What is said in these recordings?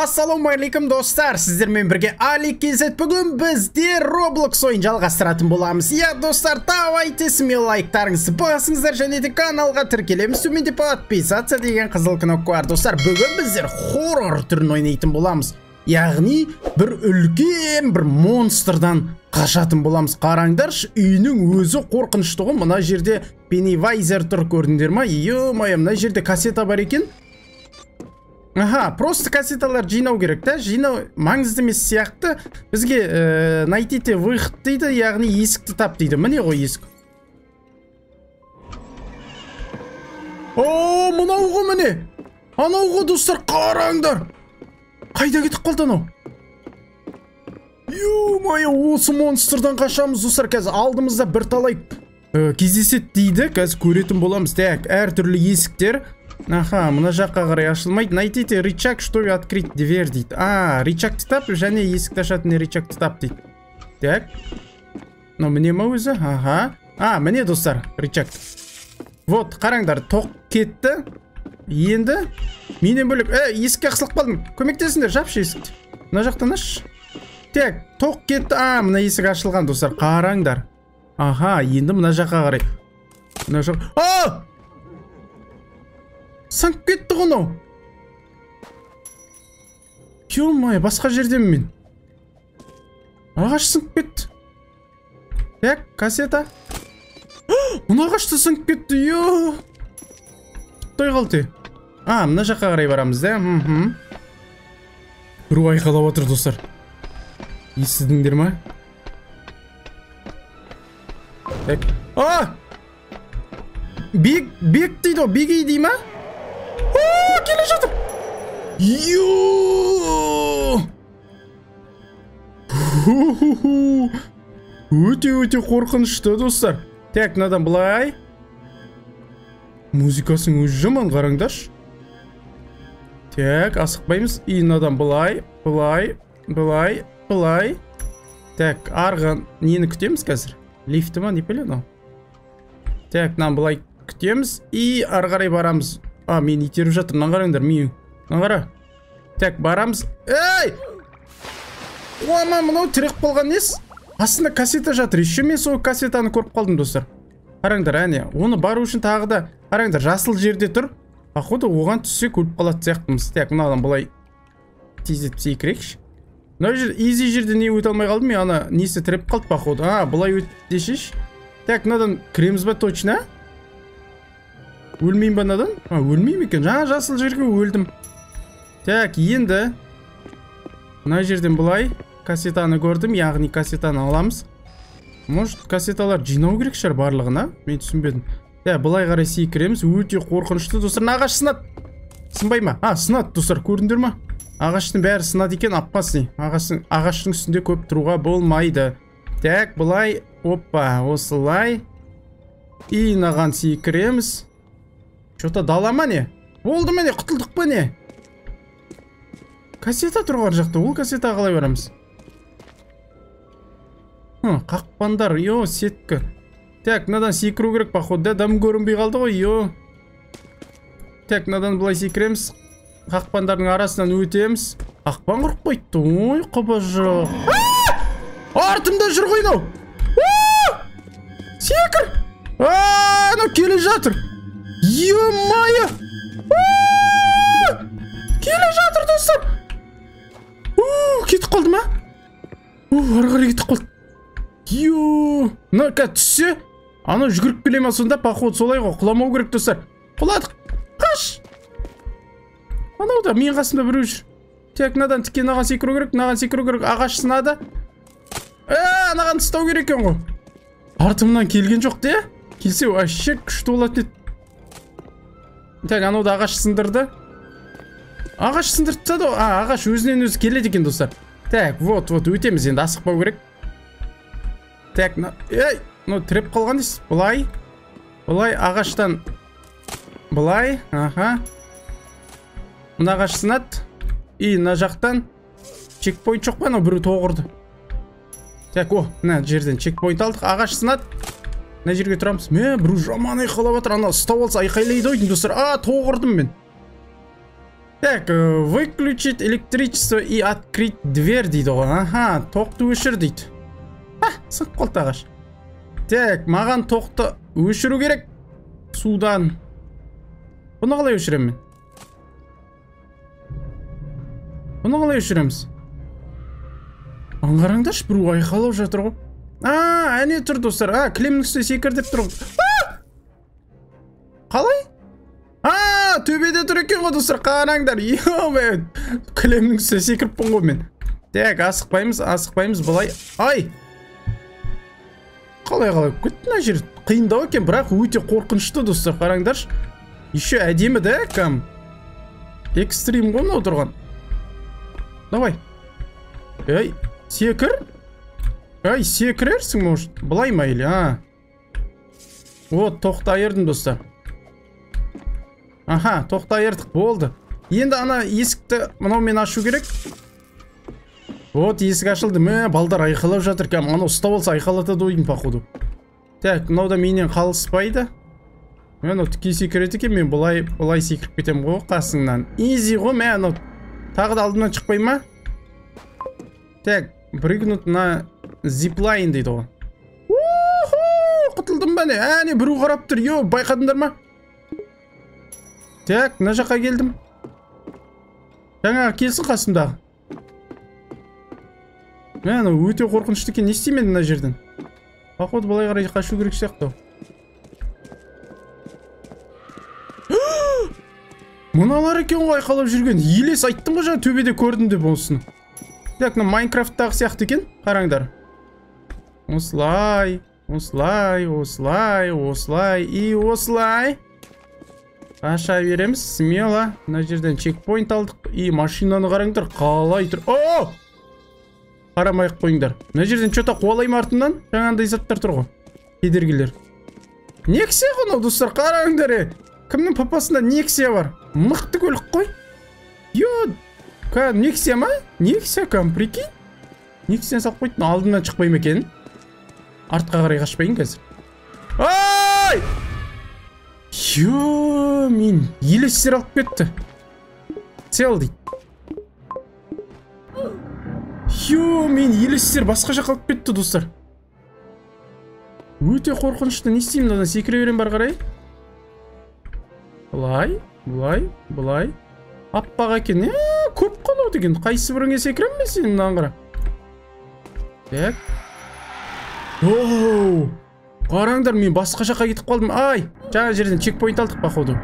ассалаумағалейкум достар. Сіздермен бірге али kz бүгін бізде роблокс ойын жалғастыратын боламыз. Иә достар давайте смело лайктарыңызды басыңыздар және де каналға тіркелеміз. Төменде подписаться деген қызыл кнопка бар. Достар бүгін біздер хоррор түрін ойнайтын боламыз. Яғни бір үлкен бір монстрдан қашатын боламыз. Қараңдаршы үйінің өзі қорқынышты ғой. Мына жерде пеннивайзер тұр көрдіңдер ма? Мына жерде кассета бар екен. Аха просто кассеталар жинау керек та жинау маңызды емес сияқты. Бізге ә, найтите выход дейді яғни есікті тап дейді. Міне ғой есік. О мынау ғой міне. Анау ғой достар қараңдар. Қайда кетіп қалды анау? Ё-мое осы монстрдан қашамыз достар. Қазір алдымызда бірталай ә, кездеседі дейді. Қазір көретін боламыз. Так әртүрлі есіктер. Аха мына жаққа қарай ашылмайды. Найдите рычаг чтобы открыть дверь дейді? А рычагты тап және есікті ашатын рычагты тап дейді. Так. Мынау міне ма өзі? Аха. А міне достар рычаг. Вот қараңдар тоқ кетті. Енді менен бөлек ә есікке қысылып қалдым. Көмектесіңдер жапшы есікті. Мына жақтан ашшы так тоқ кетті. А мына есік ашылған достар қараңдар. Аха енді мына жаққа қарай. Мына жақ сынып кетті ғой мынау басқа жердемін мен. Ағаш сынып кетті. Так кассета. Мына ағаш та сынып кетті е құттай қалды. А мына жаққа қарай барамыз да. Біреу айқайлап отыр достар. Естідіңдер ма? Так. А! Бек бек дейді ғой бегей дей ма келе жатыр өте өте қорқынышты достар так мынадан былай музыкасының өзі жаман қараңдаршы так асықпаймыз. И мынадан былай былай былай былай так арғы нені күтеміз қазір? Лифті ма не мынау так мынаны былай күтеміз и ары барамыз. А мені итеріп жатыр мынаны қараңдар миың мынаны қара так барамыз ей ома мынау тірек болған несі астында кассета жатыр еще мен сол кассетаны көріп қалдым достар қараңдар әне оны бару үшін тағы да қараңдар жасыл жерде тұр походу оған түссек өліп қалатын сияқтымыз так мынадан былай тездетіп секірейікші мына жер изи жерде не өте алмай қалдым мен ана несі тіреп қалды походу а былай өт десейші так мынадан кіреміз ба точно өлмеймін ба мынадан өлмеймін екен. Жаңа жасыл жерге өлдім. Так енді мына жерден былай кассетаны көрдім. Яғни кассетаны аламыз. Может кассеталар жинау керек шығар барлығын а мен түсінбедім. Так былай қарай секіреміз. Өте қорқынышты достар мына ағаш сынады. Сынбай ма? А сынады достар көрдіңдер ма? Ағаштың бәрі сынады екен. Опасный ағаштың ағаштың үстінде көп тұруға болмайды. Так былай. Опа осылай. И мынаған секіреміз. Что-то дала ма не? Болды міне құтылдық па не? Кассета тұрған жақта ол кассетаға қалай барамыз қақпандар йо сетка. Так мынадан секіру керек походу да? Дым көрінбей қалды ғой йо. Так мынадан былай секіреміз. Қақпандардың арасынан өтеміз. Қақпан құрып қойыпты. Ой құбыжық артымда жүр ғой мынау секір! Анау келе жатыр. Ё-моё! Келе жатыр достар. кетіп қалды ма? ары қарай кетіп қалды. Ё, мына қазір түссе, анау жүгіріп келе ма сонда походу солай ғой, құламау керек достар. Құладық. Қаш. Анау да мен қасымда біреу жүр. Тек мынадан тіке мынаған секіру керек, мынаған секіру керек. Ағаш сынады. Ә, анаған тастау керек екен ғой. Артымнан келген жоқ те? Келсе вообще күшті болады еді так анау да ағаш сындырды. Ағаш сындырып тастады а ағаш өзінен өзі келеді екен достар. Так вот вот өтеміз енді асықпау керек. Так ей мынау тіреп қалған дейсіз. Былай былай ағаштан былай аха. Мына ағаш сынады. И мына жақтан чекпоинт жоқ па анау біреу тоғырды. Так о мына жерден чекпоинт алдық ағаш сынады. Мына жерге тұрамыз. Мә біреу жаман айқайлап жатыр ана ұстап алса айқайлайды ғой достар. А тоғырдым мен. Так э, выключить электричество и открыть дверь дейді ғой. Аха тоқты өшір дейді. А сынып қалды ағаш. Так маған тоқты өшіру керек. Судан. Бұны қалай өшіремін мен? Бұны қалай өшіреміз? Ана қараңдаршы біреу айқайлап жатыр ғой. А әне тұр достар. А кілемнің үстіне секір деп тұр қалай? А төбеде тұр екен ғой достар. Қараңдар. Е кілемнің үстіне секіріппін ғой мен. Так асықпаймыз асықпаймыз былай. Ай! Қалай қалай? Кетті мына жер. Қиындау екен бірақ өте қорқынышты достар. Қараңдаршы. Еще әдемі да кәм. Экстрим ғой мынау тұрған. Давай. Ей секір. Ай секірерсің может? Былай ма или а. Вот тоқты айырдым достар аха тоқты айырдық болды. Енді ана есікті мынаумен ашу керек. Вот есік ашылды. Мә балдар айқайлап жатыр кәм. Анау ұстап алса айқайлатады деймін походу. Так мынау да менен қалыспайды. Мә мынау тіке секіреді екен мен былай былай секіріп кетемін ғой қасыңнан. Изи ғой мә анау. Тағы да алдымнан шықпай ма? Так прыгнуть на зиплайн дейді ғой. Құтылдым ба не? Әне біреу қарап тұр. Е байқадыңдар ма? Так мына жаққа келдім. Жаңағы келсін қасымдағы. Мә анау өте қорқынышты екен. Не істеймін енді мына жерден? Походу былай қарай қашу керек сияқты. Мыналар екен ғой айқайлап жүрген. Елес айттым ғой жаңа төбеде көрдім деп осыны. Так мына майнкрафттағы сияқты екен. Қараңдар. Осылай осылай осылай осылай и осылай аша береміз смело мына жерден чекпоинт алдық и машинаны қараңдар қалай тұр. О! Қарамай қойыңдар. Мына жерден че то қуалаймын артымнан? Жаңағындай заттар тұр ғой. Кедергілер. Нексия ғой достар қараңдар е. Кімнің папасында нексия бар? Мықты көлік қой. Е кәдімгі нексия ма? Нексия кәдімгі прикинь. Нексияны салып қойды алдымнан шықпай ма екен? Артқа қарай қашпайын қазір. Ай! Е мен елестер алып кетті. Цел дейді ё мен елестер басқа жаққа алып кетті достар. Өте қорқынышты. Не істеймін одан секіре беремін бары қарай. Былай былай былай. Аппақ екен. Е көп мынау деген қайсы біріңе секіремін мен сенің мынаған қара. Так. Оу! Қараңдар мен басқа жаққа кетіп қалдым. Ай! Жаңа жерден чекпоинт алдық походу.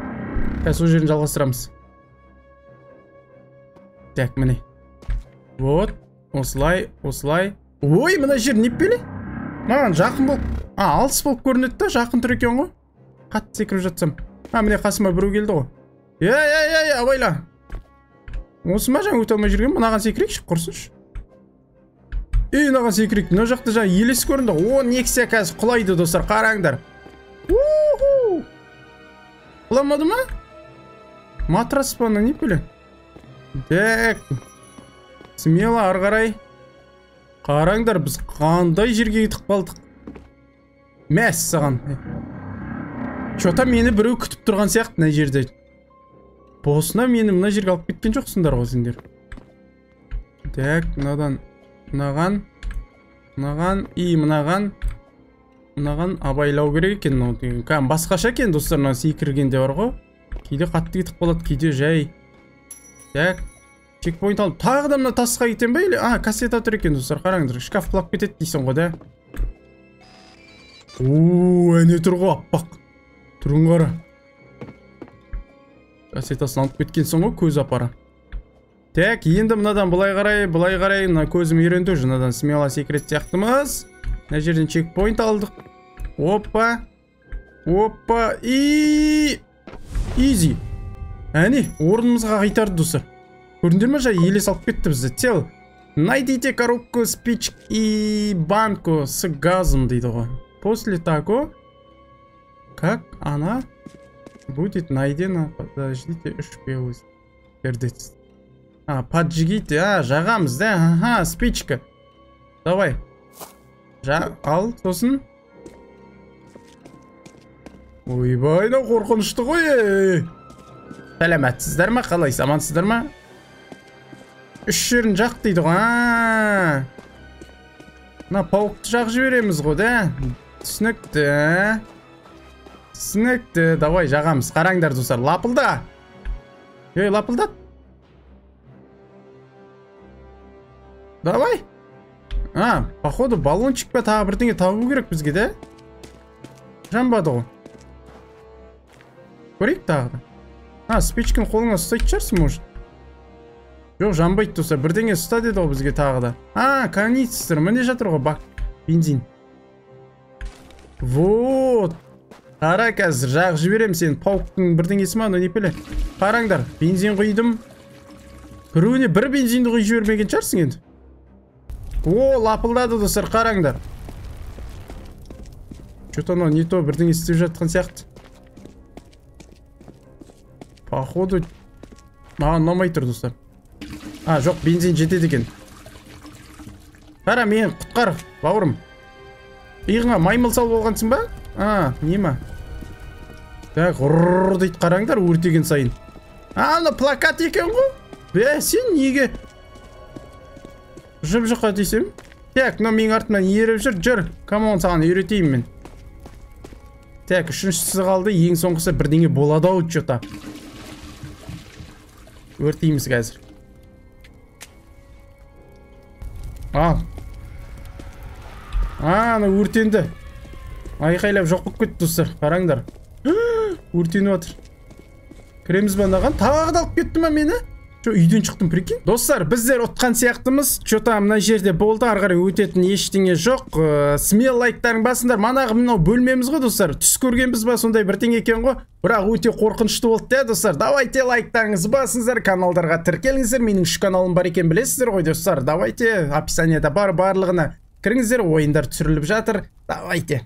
Қазір сол жерін жалғастырамыз. Так міне. Вот осылай осылай. Ой мына жер нетпелі маған жақын болып а алыс болып көрінеді да жақын тұр екен ғой. Қатты секіріп жатсам. А міне қасыма біреу келді ғой. Ей ей ей абайла. Осы ма жаңа өте алмай жүрген мынаған секірейікші құрсыншы ей мынаған секірейік мына жақта жаңа елес көрінді. О нексия қазір құлайды достар қараңдар. Құламады ма? Матрас па не нетпелі так смело ары қарай. Қараңдар біз қандай жерге кетіп қалдық? Мәссаған че то мені біреу күтіп тұрған сияқты мына жерде. Босына мені мына жерге алып кеткен жоқсыңдар ғой сендер. Так мынадан мынаған мынаған и мынаған мынаған абайлау керек екен мынау кәдімгі басқаша екен достар мына секіргенде бар ғой. Кейде қатты кетіп қалады кейде жай. Так чекпоинт алып тағы да мына тасқа кетемін ба или? А кассета тұр екен достар қараңдар шкаф құлап кетеді дейсің ғой да. О әне тұр ғой аппақ. Түрін қара кассетасын алып кеткенсің ғой көз апара так енді мынадан былай қарай былай қарай мына көзім үйренді уже мынадан смело секіретін сияқтымыз. Мына жерден чекпоинт алдық. Опа опа и изи. Әне орнымызға қайтарды достар көрдіңдер ма жаңа елес алып кетті бізді. Тел найдите коробку спичек и банку с газом дейді ғой. После того как она будет найдена подождите белый пердец. А поджигите. А жағамыз да? Ага спичка. Давай. Жа ал сосын. Ойбай мынау қорқынышты ғой сәлеметсіздер ма қалайсыз амансыздар ма? Үш жерін жақ дейді ғой мына паукты жағып жібереміз ғой да? Түсінікті түсінікті. Давай жағамыз қараңдар достар. Лапылда. Ей лапылдат. Давай. А походу баллончик па тағы бірдеңе табу керек бізге да жанбады ғой көрейік тағы да. А спичканы қолыңа ұстайтын шығарсың может? Жоқ жанбайды достар бірдеңе ұста деді ғой бізге тағы да. А канистр міне жатыр ғой бак бензин. Вот. Қара қазір жағып жіберемін сені. Пауктың бірдеңесі ма анау непеле қараңдар бензин құйдым. Біреуіне бір бензинді құйып жібермеген шығарсың енді? О лапылдады достар қараңдар. Че то анау не то бірдеңе істеп жатқан сияқты. Походу маған ұнамай тұр достар. А жоқ бензин жетеді екен. Қара мені құтқар бауырым. Иығыңа маймыл салып алғансың ба? А не ма? Так ұр дейді қараңдар өртеген сайын. А мына плакат екен ғой. Бә сен неге жұп жұқа десем так мынау менің артымнан еріп жүр жүр камон саған үйретейін мен так үшіншісі қалды ең соңғысы бірдеңе болады ау че то өртейміз қазір ал а анау өртенді айқайлап жоқ болып кетті достар қараңдар өртеніп жатыр кіреміз ба мынаған тағы да алып кетті ма мені үйден шықтым прикинь? Достар біздер ұтқан сияқтымыз. Че то мына жерде болды ары қарай өтетін ештеңе жоқ. Ә, смело лайктарың басыңдар. Манағы мынау бөлмеміз ғой достар. Түс көргенбіз ба сондай бірдеңе екен ғой? Бірақ өте қорқынышты болды да достар. Давайте лайктарыңызды басыңыздар каналдарға тіркеліңіздер. Менің үш каналым бар екенін білесіздер ғой достар. Давайте описаниеда бар барлығына кіріңіздер ойындар түсіріліп жатыр. Давайте.